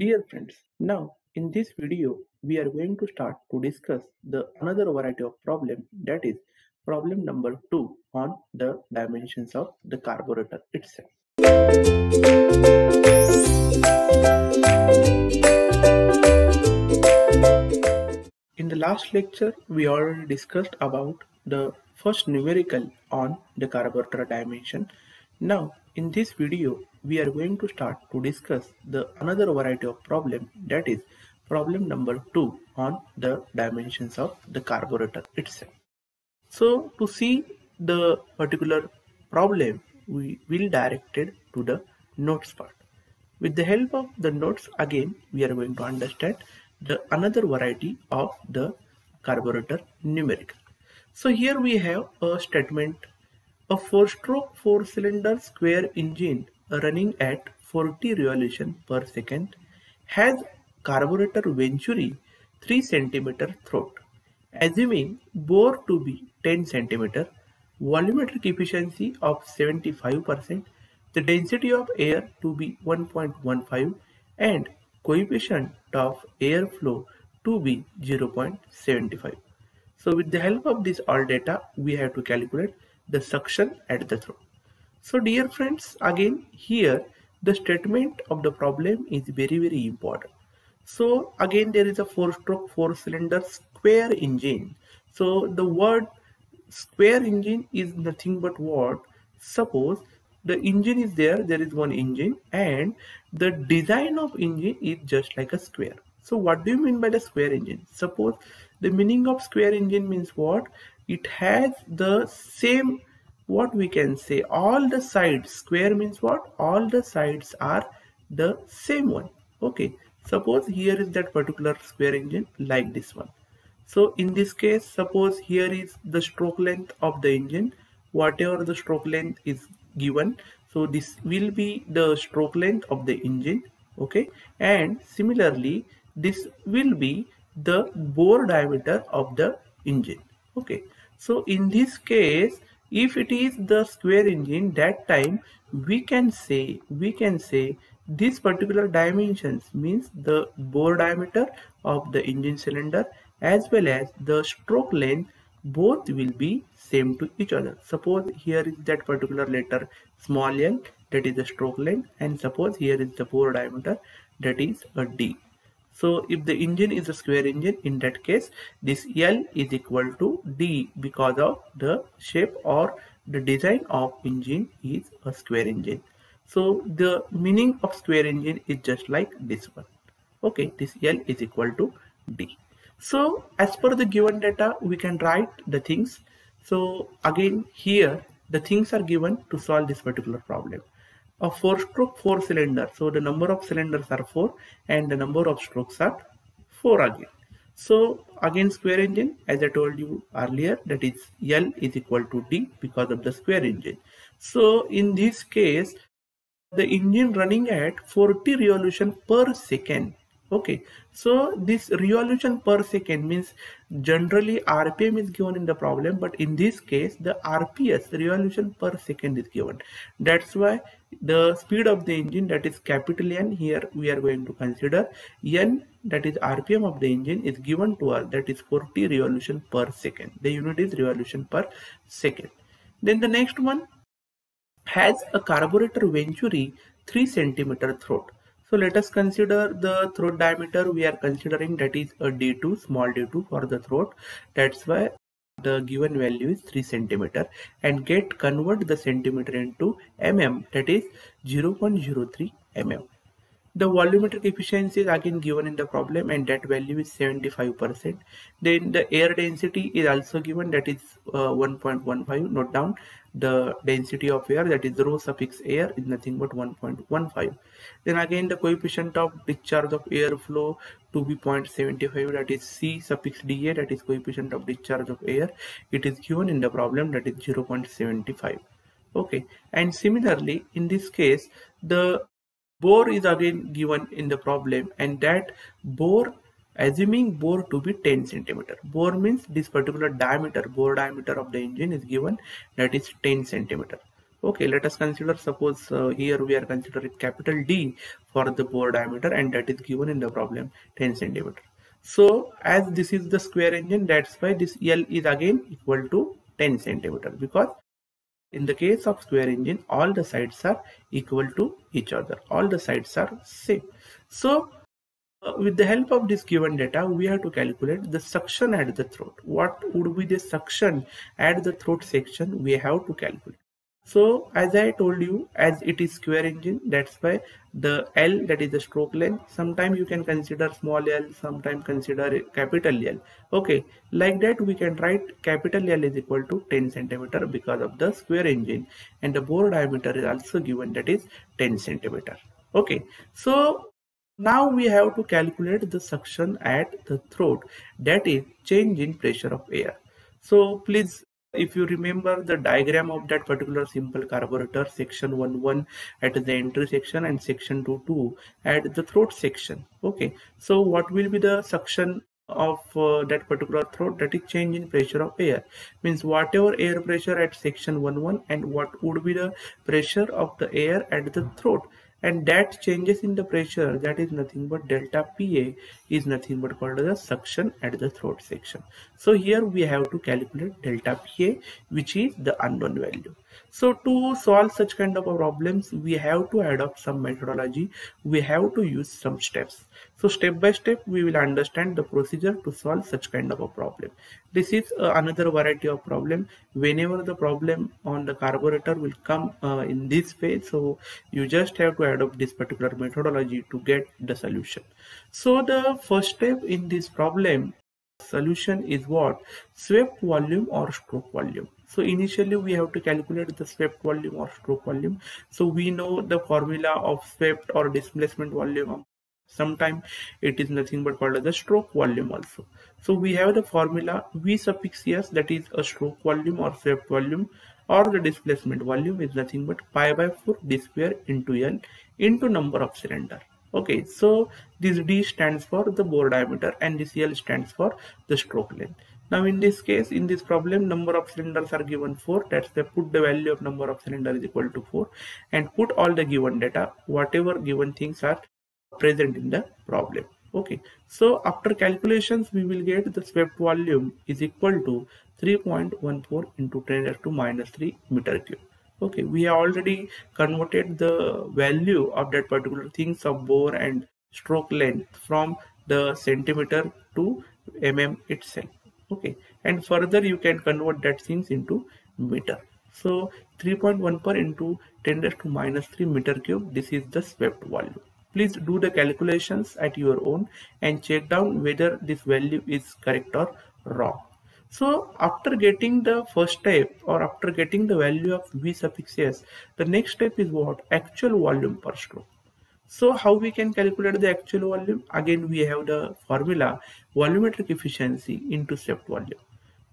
Dear friends, now in this video we are going to start to discuss the another variety of problem that is problem number 2 on the dimensions of the carburetor itself. In the last lecture we already discussed about the first numerical on the carburetor dimension. Now in this video we are going to start to discuss the another variety of problem that is problem number 2 on the dimensions of the carburetor itself. So to see the particular problem we will directed to the notes part. With the help of the notes again we are going to understand the another variety of the carburetor numerical. So here we have a statement a 4-stroke 4-cylinder square engine running at 40 revolution per second has carburetor venturi 3 cm throat. Assuming bore to be 10 cm, volumetric efficiency of 75%, the density of air to be 1.15 and coefficient of airflow to be 0.75. So with the help of this all data, we have to calculate the suction at the throat. So dear friends, again here the statement of the problem is very very important. So again there is a four stroke four cylinder square engine. So the word square engine is nothing but what? Suppose the engine is there, there is one engine and the design of engine is just like a square. So what do you mean by the square engine? Suppose the meaning of square engine means what? It has the same what we can say all the sides. Square means what? All the sides are the same one. Okay. Suppose here is that particular square engine like this one. So in this case suppose here is the stroke length of the engine. Whatever the stroke length is given. So this will be the stroke length of the engine. Okay. And similarly this will be the bore diameter of the engine. Okay so in this case if it is the square engine that time we can say we can say this particular dimensions means the bore diameter of the engine cylinder as well as the stroke length both will be same to each other. Suppose here is that particular letter small l that is the stroke length and suppose here is the bore diameter that is a d so if the engine is a square engine, in that case, this L is equal to D because of the shape or the design of engine is a square engine. So the meaning of square engine is just like this one. Okay, this L is equal to D. So as per the given data, we can write the things. So again here, the things are given to solve this particular problem a four stroke four cylinder so the number of cylinders are four and the number of strokes are four again. So again square engine as i told you earlier that is l is equal to d because of the square engine. So in this case the engine running at 40 revolution per second okay. So this revolution per second means generally rpm is given in the problem but in this case the rps revolution per second is given. That's why the speed of the engine that is capital n here we are going to consider n that is rpm of the engine is given to us that is 40 revolution per second. The unit is revolution per second. Then the next one has a carburetor venturi 3 centimeter throat so let us consider the throat diameter we are considering that is a D2 small d2 for the throat that's why the given value is 3 centimeter and get convert the centimeter into mm that is 0.03 mm. The volumetric efficiency is again given in the problem and that value is 75%. Then the air density is also given that is uh, 1.15 note down. The density of air that is rho suffix air is nothing but 1.15 then again the coefficient of discharge of airflow to be 0.75 that is c suffix da that is coefficient of discharge of air. It is given in the problem that is 0.75 okay. And similarly in this case the bore is again given in the problem and that bore assuming bore to be 10 centimeter. Bore means this particular diameter bore diameter of the engine is given that is 10 centimeter. Okay let us consider suppose uh, here we are considering capital D for the bore diameter and that is given in the problem 10 centimeter. So as this is the square engine that's why this L is again equal to 10 centimeter because in the case of square engine all the sides are equal to each other all the sides are same so uh, with the help of this given data, we have to calculate the suction at the throat. What would be the suction at the throat section we have to calculate. So as I told you, as it is square engine, that's why the L that is the stroke length, sometimes you can consider small l, sometimes consider capital L. Okay, like that we can write capital L is equal to 10 centimeter because of the square engine and the bore diameter is also given that is 10 centimeter. Okay, so now we have to calculate the suction at the throat that is change in pressure of air. So please if you remember the diagram of that particular simple carburetor section 1 1 at the entry section and section 2 2 at the throat section okay? So what will be the suction of uh, that particular throat? That is change in pressure of air. Means whatever air pressure at section 1 1 and what would be the pressure of the air at the throat and that changes in the pressure that is nothing but delta PA is nothing but called the suction at the throat section. So here we have to calculate delta PA which is the unknown value. So to solve such kind of problems we have to adopt some methodology we have to use some steps. So step by step we will understand the procedure to solve such kind of a problem. This is uh, another variety of problem whenever the problem on the carburetor will come uh, in this phase so you just have to adopt this particular methodology to get the solution. So the first step in this problem solution is what swept volume or stroke volume so initially we have to calculate the swept volume or stroke volume so we know the formula of swept or displacement volume Sometimes it is nothing but called as the stroke volume also. So we have the formula V suffix S that is a stroke volume or swept volume or the displacement volume is nothing but pi by 4 d square into L into number of cylinder. Okay, so this D stands for the bore diameter and this L stands for the stroke length. Now in this case, in this problem, number of cylinders are given 4. That's the put the value of number of cylinder is equal to 4 and put all the given data, whatever given things are present in the problem okay so after calculations we will get the swept volume is equal to 3.14 into 10 to minus 3 meter cube okay we have already converted the value of that particular things of bore and stroke length from the centimeter to mm itself. Okay and further you can convert that things into meter. So 3.1 per into 10 raised to minus 3 meter cube this is the swept value. Please do the calculations at your own and check down whether this value is correct or wrong. So after getting the first step or after getting the value of V suffix S, the next step is what? Actual volume per stroke. So how we can calculate the actual volume? Again, we have the formula volumetric efficiency into swept volume.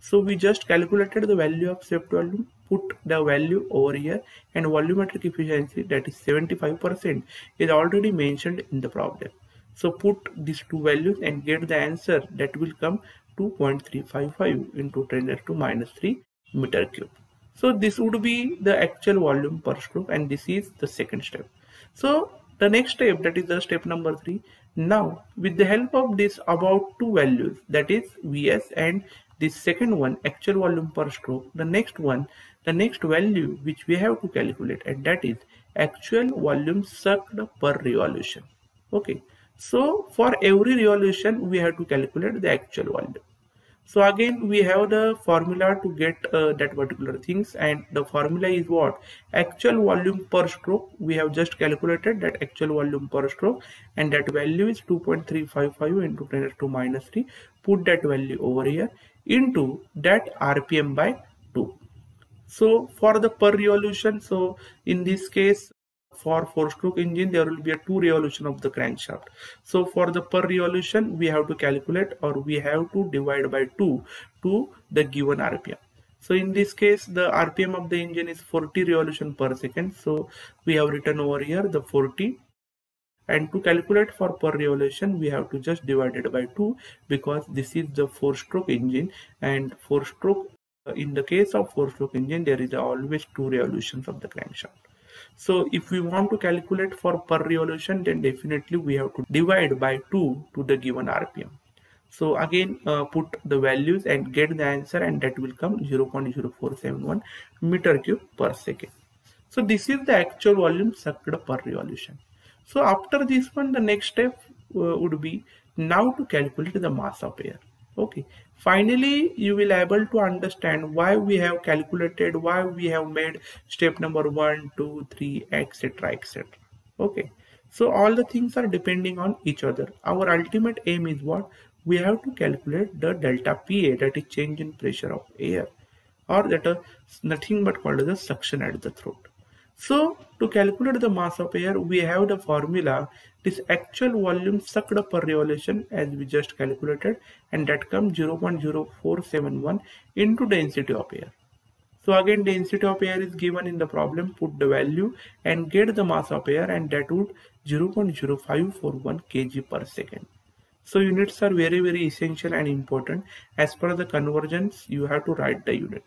So we just calculated the value of swept volume, put the value over here and volumetric efficiency that is 75% is already mentioned in the problem. So put these two values and get the answer that will come 2.355 into 10 to minus 3 meter cube. So this would be the actual volume per stroke and this is the second step. So the next step that is the step number 3 now with the help of this about two values that is Vs and this second one actual volume per stroke the next one the next value which we have to calculate and that is actual volume sucked per revolution okay so for every revolution we have to calculate the actual volume so again we have the formula to get uh, that particular things. And the formula is what? Actual volume per stroke. We have just calculated that actual volume per stroke. And that value is 2.355 into 10 to minus 3 put that value over here into that rpm by 2 so for the per revolution so in this case for four stroke engine there will be a two revolution of the crankshaft. So for the per revolution we have to calculate or we have to divide by 2 to the given rpm so in this case the rpm of the engine is 40 revolution per second. So we have written over here the 40 and to calculate for per revolution we have to just divide it by 2 because this is the four stroke engine. And four stroke uh, in the case of four stroke engine there is always two revolutions of the crankshaft so if we want to calculate for per revolution then definitely we have to divide by 2 to the given rpm so again uh, put the values and get the answer and that will come 0.0471 meter cube per second. So this is the actual volume sucked per revolution. So after this one the next step uh, would be now to calculate the mass of air okay. Finally you will able to understand why we have calculated why we have made step number one two three etc etc okay. So all the things are depending on each other. Our ultimate aim is what? We have to calculate the delta pa that is change in pressure of air or that is nothing but called as a suction at the throat so to calculate the mass of air, we have the formula, this actual volume sucked up per revolution as we just calculated and that comes 0.0471 into density of air. So again density of air is given in the problem, put the value and get the mass of air and that would 0.0541 kg per second. So units are very very essential and important. As per the convergence you have to write the unit.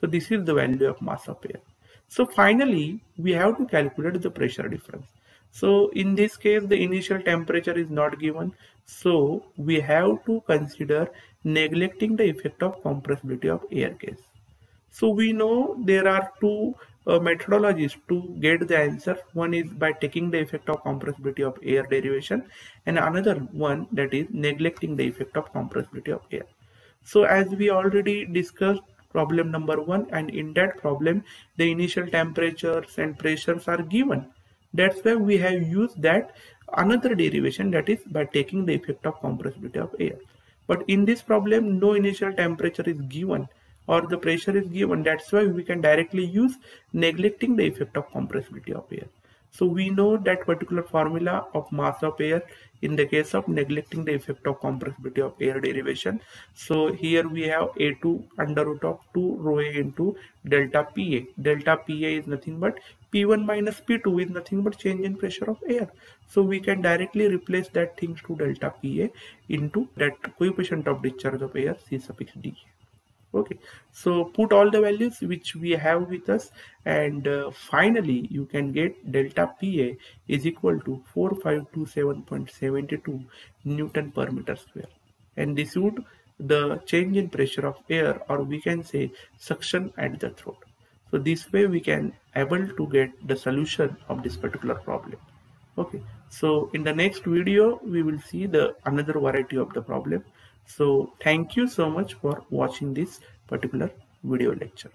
So this is the value of mass of air. So finally, we have to calculate the pressure difference. So in this case, the initial temperature is not given. So we have to consider neglecting the effect of compressibility of air case. So we know there are two uh, methodologies to get the answer. One is by taking the effect of compressibility of air derivation and another one that is neglecting the effect of compressibility of air. So as we already discussed problem number one and in that problem the initial temperatures and pressures are given. That's why we have used that another derivation that is by taking the effect of compressibility of air. But in this problem no initial temperature is given or the pressure is given. That's why we can directly use neglecting the effect of compressibility of air so we know that particular formula of mass of air in the case of neglecting the effect of compressibility of air derivation. So here we have A2 under root of 2 rho A into delta PA. Delta PA is nothing but P1 minus P2 is nothing but change in pressure of air. So we can directly replace that things to delta PA into that coefficient of discharge of air C suffix D okay. So put all the values which we have with us and uh, finally you can get delta pa is equal to 4527.72 newton per meter square. And this would the change in pressure of air or we can say suction at the throat. So this way we can able to get the solution of this particular problem. Okay. So in the next video we will see the another variety of the problem so thank you so much for watching this particular video lecture